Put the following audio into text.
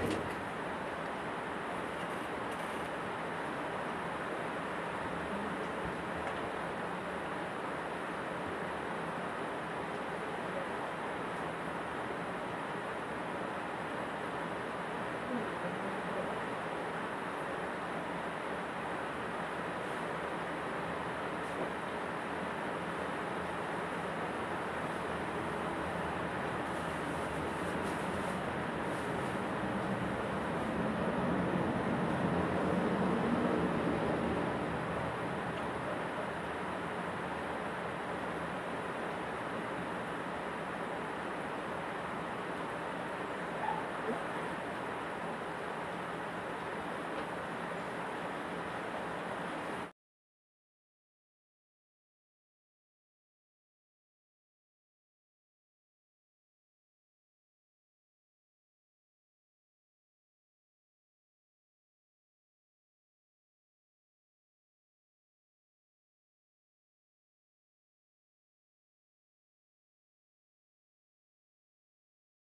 Thank you.